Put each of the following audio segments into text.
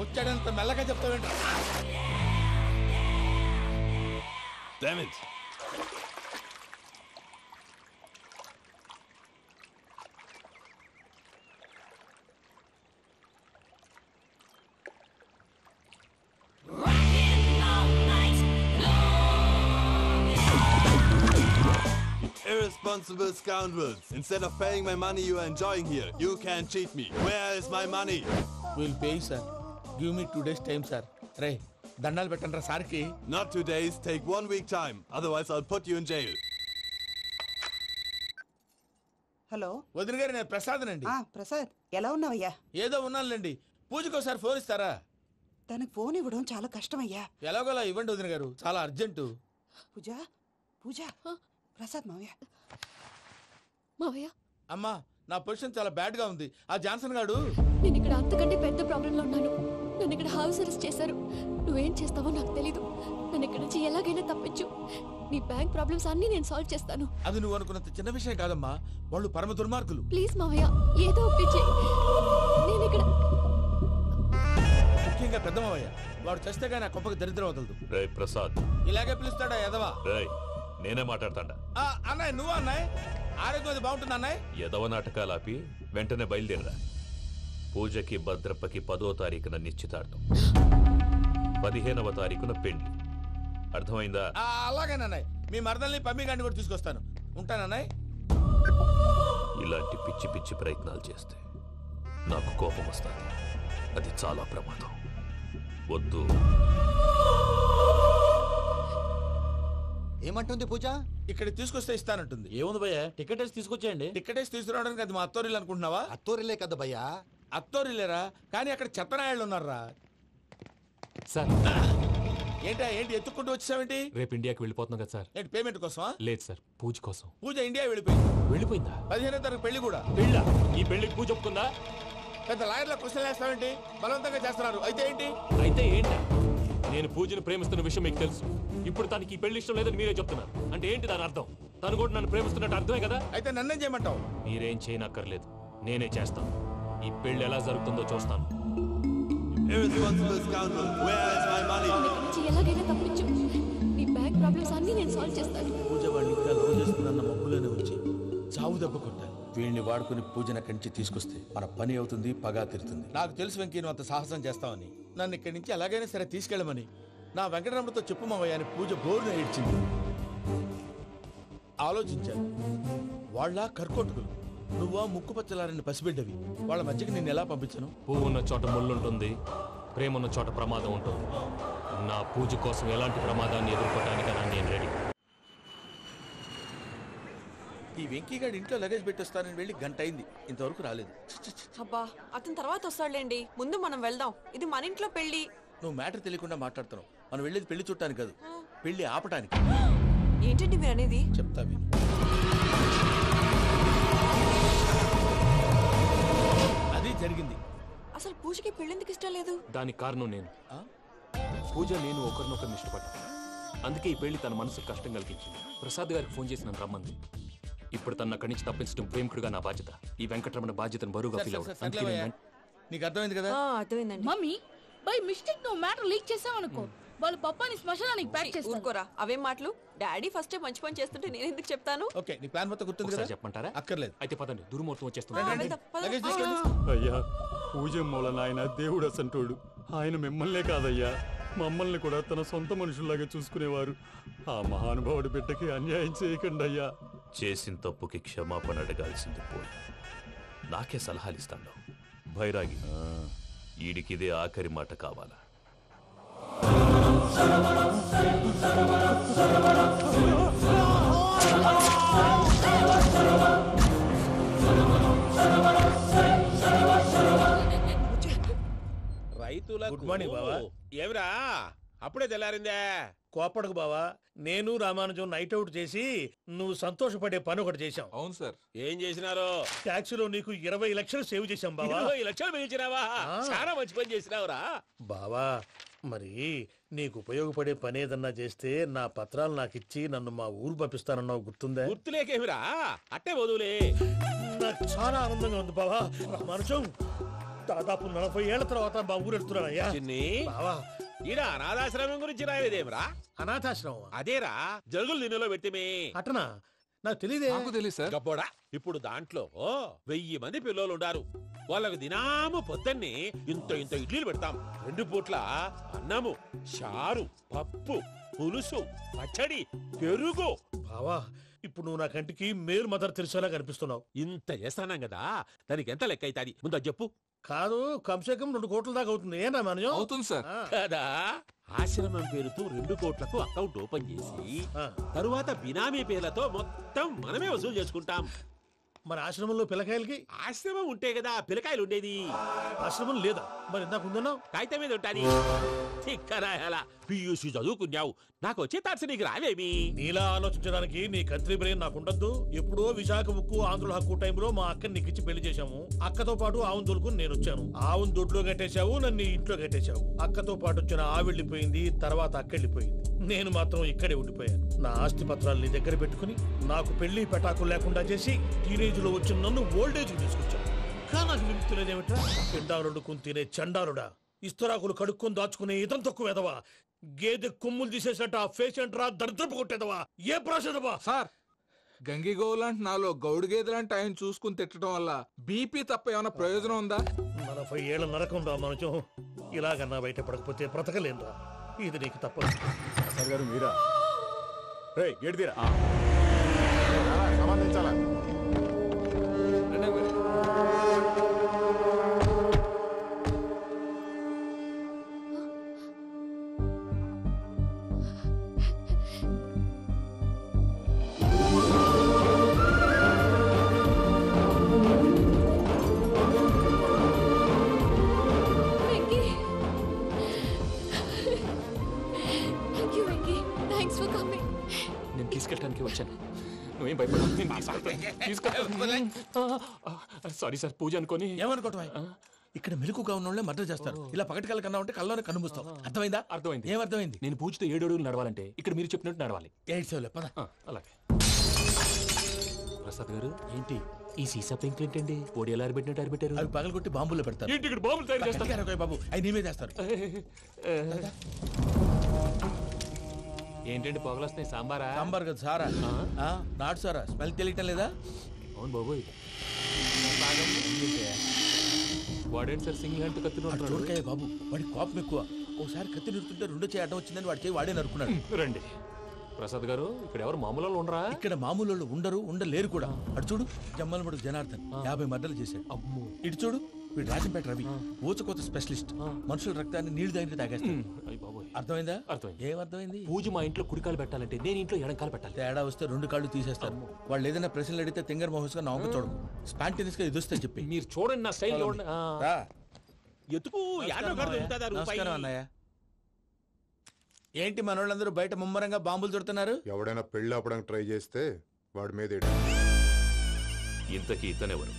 వచ్చాడంత మెల్లగా చెప్తావేంట Damn it. Irresponsible scoundrels. Instead of paying my money you are enjoying here, you can cheat me. Where is my money? Will pay sir Give me two days time sir. రే దండాలు పెట్టండి రా సార్కి. Not two days, take one week time. Otherwise, I'll put you in jail. Hello. వదిన గారు నేను ప్రసాదనండి. ఆ ప్రసాద్ ఎలా ఉన్నావయ్యా? ఏదో ఉన్నానులేండి. పూజకి ఒకసారి ఫోన్ ఇస్తారా? తనకు ఫోన్ ఇవ్వడం చాలా కష్టమయ్యా. ఎలాగోలా ఇవ్వండి వదిన గారు చాలా అర్జెంటు. పూజ పూజ. ప్రసాద్ మావయ్య. మావయ్య. అమ్మా నా పొజిషన్ చాలా బ్యాడ్గా ఉంది. ఆ జాన్సన్ గాడు? నేను ఇక్కడ అంతకంటే పెద్ద ప్రాబ్లంలో ఉన్నాను. నన్ను ఇక్కడ హౌస్ అరెస్ట్ చేశారు. నువ్వేం చేస్తావో నాకు తెలీదు. నన్ను ఇక్కడ నుంచి ఎలాగైనా తప్పించు. నీ బ్యాంక్ ప్రాబ్లమ్స్ అన్నీ నేను సాల్వ్ చేస్తాను. అది నువ్వు అనుకున్నంత చిన్న విషయం కాదమ్మా. వాళ్ళు పరమ దుర్మార్గులు. ప్లీజ్ మావయ్య ఏదో ఒకటి చెయ్యి నేను ఇక్కడ ముఖ్యంగా పెద్దమవయ్య వాడు చస్తే కానీ ఆ కుప్పకి దరిద్రం వదలదు. రే ప్రసాద్. ఇలాగే పిలుస్తాడా ఎదవా రే నేనే మాట్లాడతాడా. ఆ, అన్నయ్య నువ్వు అన్నయ్య? ఆరోగ్యం అది బాగుంటుంది అన్నయ్య? ఎదవ నాటకాలు ఆపి వెంటనే బయలుదేరరా. పూజకి భద్రప్పకి పదో తారీఖున నిశ్చితార్థం. పదిహేనవ తారీఖున పెళ్ళి అర్థమైందా? ఆ, అలాగేనన్నయ్య మీ మరదల్ని పమ్మి గాండి కూడా తీసుకొస్తాను. ఉంటానన్నయ్య ఇలాంటి పిచ్చి పిచ్చి ప్రయత్నాలు చేస్తే నాకు కోపం వస్తుంది. అది చాలా ప్రమాదం. వద్దు. ఏమంటుంది పూజ? ఇక్కడ తీసుకొస్తే ఇస్తానంటుంది. ఏముంది భయ్య? టికెట్ వేసి తీసుకొచ్చేయండి. టికెటేసి తీసుకురావడానికి అది మా అత్తోరిల్లు అనుకుంటున్నావా? అత్తూరిలే కదా భయ్యా. అత్తోరిల్లేరా? కానీ అక్కడ చెత్తనాయాళ్ళు ఉన్నారా సార్. ఏంటా ఏంటి ఎత్తుక్కుంటూ వచ్చావేంటి రేపు ఇండియాకి వెళ్ళిపోతున్నాం కదా సార్. ఏంటి పేమెంట్ కోసమా? లేదు సార్ పూజ కోసం. పూజ ఇండియా వెళ్ళిపోయింది. వెళ్ళిపోయిందా? పదిహేనో తారీఖు పెళ్ళి కూడా. పెళ్ళా? ఈ పెళ్ళికి పూజ ఒప్పుకుందా? పెద్ద లాయర్ల క్వశ్చన్ వేస్తావేంటి? బలవంతంగా చేస్తున్నారు. అయితే ఏంటి? అయితే ఏంటి? నేను పూజను ప్రేమిస్తున్న విషయం మీకు తెలుసు. ఇప్పుడు తనకి ఈ పెళ్ళి ఇష్టం లేదని మీరే చెప్తున్నారు. అంటే ఏంటి దాని అర్థం? తను కూడా నన్ను ప్రేమిస్తున్నట్టు అర్థమే కదా? అయితే నన్నేం చేయమంటావు? మీరేం చేయనక్కర్లేదు. నేనే చేస్తాను. ఈ పెళ్ళి ఎలా జరుగుతుందో చూస్తాను. ఎలాగైనా తప్పించు. నీ బ్యాంక్ ప్రాబ్లమ్స్ అన్నీ నేను సాల్వ్ చేస్తాను. పూజ వాడిని ఇంకా లవ్ చేస్తుందన్న మబ్బులోనే ఉంచి చావు దెబ్బ కొట్టాలి. వీడిని వాడుకుని పూజన కంచి తీసుకొస్తే మన పని అవుతుంది పగా తీరుతుంది. నాకు తెలుసు వెంకీ నువ్వు అంత సాహసం చేస్తావని. నన్ను ఇక్కడి నుంచి ఎలాగైనా సరే తీసుకెళ్ళమని. నా వెంకటరమణతో చెప్పు మావయ్య అని పూజ బోరున ఏడ్చింది. ఆలోచించాను. వాళ్ళ కర్కోటకులు. నువ్వా ముక్కు పచ్చలారని పసిబిడ్డవి. వాళ్ళ మధ్యకి నేను ఎలా పంపించను? పువ్వు ఉన్న చోట ముళ్ళుంటుంది ప్రేమ ఉన్న చోట ప్రమాదం ఉంటుంది. నా పూజ కోసం ఎలాంటి ప్రమాదాన్ని ఎదుర్కోవటానికైనా నేను రెడీ. ఈ వెంకీగాడి ఇంట్లో లగేజ్ పెట్టొస్తానని వెళ్ళి గంట అయింది. ఇంతవరకు రాలేదు. అబ్బా అతని తర్వాత వస్తాడులేండి. ముందు మనం వెళ్దాం. ఇది మన ఇంట్లో పెళ్ళి నువ్వు మ్యాటర్ తెలియకుండా మాట్లాడుతున్నావు. మనం వెళ్ళేది పెళ్ళి చుట్టానికి కాదు. పెళ్ళి ఆపటానికి. ఏంటండి మీరు అనేది చెప్తా విను. అది జరిగింది అసలు పూజకి పెళ్ళెందుకు ఇష్టం లేదు దానికి కారణం నేను ఆ? పూజ నేను ఒకరినొకరిని ఇష్టపడ్డా అందుకే ఈ పెళ్ళి తన మనసుకు కష్టం కలిగించింది ప్రసాద్ గారికి ఫోన్ చేసి నన్ను రమ్మంది ఇప్పుడు తన అక్కడి నుంచి తప్పించడం ప్రేమికుడుగా నా బాధ్యత ఈ వెంకటరమణ బాధ్యతను బరువుగా ఫీల్. నేను నీకు అర్థమైంది కదా అర్థమైందండి మమ్మీ బై మిస్టేక్ నువ్వు మ్యాటర్ లీక్ చేసావనుకో వాళ్ళు పప్పాని శ్మశానానికి ప్యాక్ చేస్తారు. ఊరుకోరా. అవేం మాటలు? డాడీ ఫస్ట్ మంచి పని చేస్తుంటే నేను ఎందుకు చెప్తాను? ఓకే నీ ప్లాన్ మొత్తం గుర్తుంది కదా? చెప్పమంటారా? అక్కర్లేదు. అయితే పదండి దుర్ముహూర్తం ఆ, వచ్చేస్తుంది అయ్యా పూజ మూల నాయన దేవుడు అసంటోడు. ఆయన మిమ్మల్నే కాదయ్యా. మమ్మల్ని కూడా తన సొంత మనుషుల్లాగా చూసుకునేవారు. ఆ మహానుభావుడి బిడ్డకి అన్యాయం చేయకండి అయ్యా. చేసిన తప్పుకి క్షమాపణ అడగాల్సింది పోయి. నాకే సలహాలు ఇస్తాడు భైరాగి ఈడికిదే ఆఖరి మాట కావాలా? గుడ్ మార్నింగ్ బావా. ఏమిరా? అప్పుడే తెల్లారిందే. కోపడకు బావా. నేను రామానుజం నైట్ అవుట్ చేసి నువ్వు సంతోషపడే పని ఒకటి చేశాం అవును సార్. ఏం చేసినారు? ట్యాక్సీలో నీకు ఇరవై లక్షలు సేవ్ చేశాం బావా. ఇరవై లక్షలు మిగిల్చినావా. చాలా మంచి పని చేసినావురా. బావా మరి నీకు ఉపయోగపడే పని ఏదన్నా చేస్తే నా పత్రాలు నాకు ఇచ్చి నన్ను మా ఊరు పంపిస్తానన్నావు గుర్తుందా? గుర్తులేకేమిరా? అట్టే వదులే. నాకు చాలా ఆనందంగా ఉంది బావా. రామానుజం దాదాపు నలభై ఏళ్ళ తర్వాత మా ఊరు చిన్ని. బావా. ఈడ అనాథాశ్రమం గురించి రాయలేదేమ్రా? అనాథాశ్రమం అదేరా జరుగులు నిన్నులో పెట్టిమే. అటనా? నాకు తెలియదే నాకు తెలియదు సార్. గబ్బోడా ఇప్పుడు దాంట్లో వెయ్యి మంది పిల్లలు ఉండారు. వాళ్ళకు దినాము పొద్దున్నే ఇంత ఇంత ఇడ్లీలు పెడతాం. రెండు పూట్ల అన్నము చారు పప్పు పులుసు పచ్చడి పెరుగు. బావా ఇప్పుడు నువ్వు నా కంటికి మేలు మదర్ తెలిసేలా కనిపిస్తున్నావు. ఇంత చేస్తానం కదా దానికి ఎంత లెక్క అవుతుంది? ముందు చెప్పు. కాదు కంసే కం రెండు కోట్ల దాకా అవుతుంది. ఏం రామానుజం అవుతుంది సార్. కదా? ఆశ్రమం పేరుతో రెండు కోట్లకు అకౌంట్ ఓపెన్ చేసి ఆ. తరువాత బినామీ పేర్లతో మొత్తం మనమే వసూలు చేసుకుంటాం. మన ఆశ్రమంలో పిల్లకాయలకి? ఆశ్రమం ఉంటే కదా పిల్లకాయలు ఉండేది. ఆశ్రమం లేదా? మరి ఇందాక ఉందన్నావు? కాగితం మీద ఉంటాది. తిక్కరాయాల పియూసి చదువుకున్నావు. నాకు వచ్చే తాట్స్ నీకు రావేమి? నీలా ఆలోచించడానికి నీ కత్రి బ్రెయిన్ నాకు ఉండద్దు ఎప్పుడో విశాఖ ముక్కు ఆంధ్రుల హక్కు టైంలో మా అక్కని నీకిచ్చి పెళ్ళి చేశాము. అక్కతో పాటు ఆవును దొడుకుని నేను వచ్చాను. ఆవును దొడ్లో కట్టేశావు నన్ను ఇంట్లో కట్టేశావు. అక్కతో పాటు వచ్చిన ఆవిళ్ళిపోయింది తర్వాత అక్కెళ్ళిపోయింది నేను మాత్రం ఇక్కడే ఉండిపోయాను. నా ఆస్తి పత్రాలు నీ దగ్గర పెట్టుకుని నాకు పెళ్ళి పెటాకులు లేకుండా చేసి టీనేజ్లో వచ్చిన నన్ను ఓల్డేజ్ తీసుకొచ్చాను కానీ నాకు విముక్తి లేదేమిట్రా? పిండారుడుకుని తినే చండారుడా. ఇస్తరాకులు కడుక్కొని దాచుకునే ఇతం తక్కువ ఎదవా గేదె కొమ్ములు తీసేసట ఆ పేషెంట్ రా దరిద్రపు కొట్టేదవా? ఏ ప్రాసెదవా సార్ గంగిగోవు లాంటి నాలో గౌడు గేదె లాంటి ఆయన చూసుకుని తిట్టడం వల్ల బీపీ తప్ప ఏమైనా ప్రయోజనం ఉందా? నలభై ఏళ్ళ నరకం రా మనచం ఇలాగన్నా బయట పడకపోతే బ్రతకలేనురా. ఇది నీకు తప్పదు. సార్ గారు మీరా? రే గేట్ తీరా సమాధించాలా నేను సారీ సార్ పూజ అనుకొని. ఏమనుకోవటం ఇక్కడ మెలకుగా ఉన్న మర్డర్ చేస్తారు. ఇలా పగటి కళ్ళ కన్నా ఉంటే కళ్ళలోనే కనుమూస్తావు. అర్థమైందా? అర్థమైంది. ఏమర్థమైంది? నేను పూజతో ఏడు అడుగులు నడవాలంటే ఇక్కడ మీరు చెప్పినట్టు నడవాలి. ఎయిట్ సెవెన్ పద. అలాగే. ప్రసాద్ గారు ఏంటి? ఈ సీసా పెంకులు ఏంటండి? పొడి ఎలా అరబెట్టినట్టు అరబెట్టారు అవి పగలగొట్టి బాంబులో పెడతారు. ఏంటి ఇక్కడ బాంబులు తయారు చేస్తారు? బాబు. అవి నీ మీద వేస్తారు ఏంటండి పొగలు వస్తున్నాయి సాంబారా? సాంబార్ కదా సారా. ఆ, నాటు సారా. స్మెల్ తెలియటం లేదా? అవును బాబోయ్. వాడేంటి సార్ సింగిల్ హ్యాండ్ కత్తిని ఉంటున్నాడు చూడకాయ బాబు. వాడి కోపం ఎక్కువ. ఒకసారి కత్తి నిరుతుంటే రెండు చేయి అడ్డం వచ్చిందని వాడి చేయి వాడే నరుకున్నాడు. రండి. ప్రసాద్ గారు ఇక్కడ ఎవరు మామూలు వాళ్ళు ఉండరా? ఇక్కడ మామూలు వాళ్ళు ఉండరు ఉండలేరు కూడా. అటు చూడు జమ్మలమడు జనార్దన్ యాభై మర్డర్లు చేశాడు. అమ్మో. ఇటు చూడు వీడు రాజంపేట రవి ఊచకోత స్పెషలిస్ట్. మనుషుల రక్తాన్ని నీళ్ళు దగ్గర తాగేస్తాడు. అయ్య బాబోయ్. అర్థమైందా? అర్థమైంది. ఏమర్థమైంది? పూజ మా ఇంట్లో కుడికాలు పెట్టాలంటే నేను ఇంట్లో ఎడంకాలు పెట్టాలి. తేడా వస్తే రెండు కాళ్ళు తీసేస్తారు. వాళ్ళు ఏదైనా ప్రశ్నలు అడిగితే తింగర్ మహోస్గా నవ్వు చూడకు స్పాంటినియస్గా ఎదుస్తా చెప్పి. మీరు చూడండి నా స్టైల్. ఎతుకు నమస్కారం అన్నయ్య. ఏంటి మనోళ్ళందరూ బయట ముమ్మరంగా బాంబులు చుడుతున్నారు ఎవడైనా పెళ్ళి ఆపడానికి ట్రై చేస్తే వాడి మీద. ఇంతకీ ఇతనెవరు?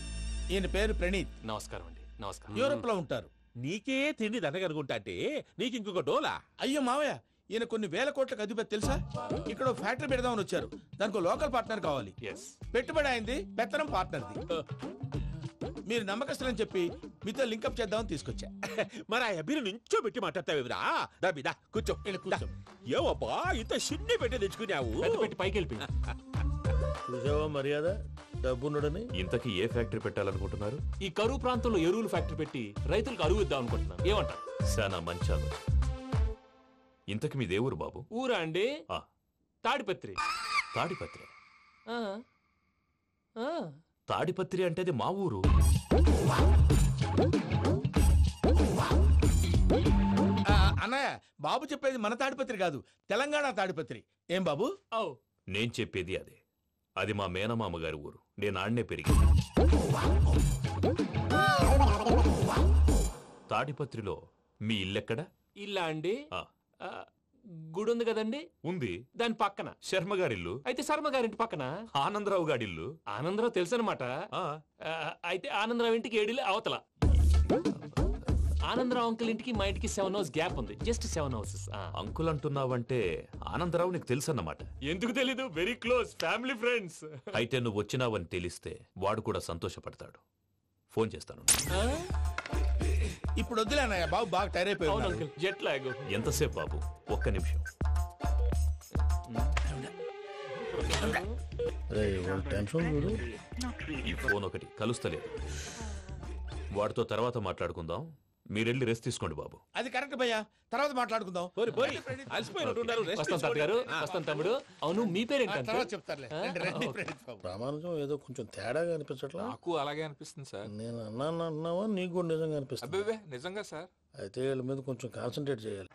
ఈయన పేరు ప్రణీత్. నమస్కారం అండి. నమస్కారం. యూరోప్లో ఉంటారు. నీకే తిండి దండగనుకుంటా అంటే నీకు ఇంకొక డోలా? అయ్యో మావయ్య ఈయన కొన్ని వేల కోట్లకు అధిపతి తెలుసా? ఇక్కడ ఫ్యాక్టరీ పెడదామని వచ్చారు. దానికి లోకల్ పార్ట్నర్ కావాలి. పెట్టుబడి అయింది పెత్తనం పార్ట్నర్ది. మీరు నమ్మకస్తులని చెప్పి మీతో లింకప్ చేద్దామని తీసుకొచ్చా. మరి ఆ అబ్బిని నుంచో పెట్టి మాట్లాడతావేమిరా దా బిదా కూర్చో. ఏవబ్బా ఇంత సిన్ని పెట్టి తెచ్చుకున్నావు? పెట్టి పైకి వెళ్ళిపోయి చూసావా మర్యాద? డబ్బున్నడని? ఇంతకీ ఏ ఫ్యాక్టరీ పెట్టాలనుకుంటున్నారు? ఈ కరువు ప్రాంతంలో ఎరువులు ఫ్యాక్టరీ పెట్టి రైతులకు అరువు ఇద్దాం అనుకుంటున్నాను ఏమంటారు? శానా మంచాలు ఇంతకి మీ దేవురు బాబు? ఊరా అండి? ఆ. తాడిపత్రి. తాడిపత్రి? ఆ. ఆ. తాడిపత్రి అంటే అది మా ఊరు. ఆ, అన్నయ్య బాబు చెప్పేది మన తాడిపత్రి కాదు తెలంగాణ తాడిపత్రి. ఏం బాబు? ఔ. నేను చెప్పేది అదే. అది మా మేనమామ గారి ఊరు. నేను ఆడనే పెరిగింది తాడిపత్రిలో మీ ఇల్లెక్కడ? ఇల్లా అండి? ఆ, ఆ, గుడి ఉంది కదండి? ఉంది. దాని పక్కన. శర్మ గారిల్లు అయితే శర్మ గారింటి పక్కన. ఆనందరావు గారిల్లు ఆనందరావు తెలుసు అనమాట ఆ, అయితే ఆనందరావు ఇంటికి ఏడిలే అవతల. ఆనందరావు అంకుల్ ఇంటికి మా ఇంటికి సెవెన్ హౌస్ గ్యాప్ ఉంది. జస్ట్ సెవెన్ హౌసెస్ అంకుల్ అంటున్నావంటే ఆనందరావు నీకు తెలుసన్నమాట. ఎందుకు తెలీదు? వెరీ క్లోజ్ ఫ్యామిలీ ఫ్రెండ్స్ అయితే నువ్వు వచ్చినావని తెలిస్తే వాడు కూడా సంతోషపడతాడు. ఫోన్ చేస్తాను. ఇప్పుడు వద్దులేనయ్య బాబు బాగా టైర్ అయిపోయి అవును ఉన్నాడు. అంకుల్ జెట్ లాగ్ ఎంతసేపు బాబు? ఒక్క నిమిషం. ఈ ఫోన్ ఒకటి కలుస్తలేదు. వాడితో తర్వాత మాట్లాడుకుందాం. మీరెళ్ళి రెస్ట్ తీసుకోండి బాబు. అది కరెక్ట్ భయ్యా. తర్వాత మాట్లాడుకుందాం. పోరి పోరి. అలసిపోయినట్టున్నారు రెస్ట్ వస్తాం తాత గారు వస్తాం తమ్ముడు. అవును మీ పేరేంటి ఆ, అంకుల్? తర్వాత చెప్తారులే రండి, రండి, ఓకే. రండి బాబు. ప్రామాణికం ఏదో కొంచెం తేడాగా అనిపించట్లా? నాకు అలాగే అనిపిస్తుంది సార్. నేను అన్నాను అన్నావా? నీకు కూడా నిజంగా అనిపిస్తుంది. అబ్బే నిజంగా సార్. అయితే వీళ్ళ మీద కొంచెం కాన్సన్ట్రేట్ చేయాలి.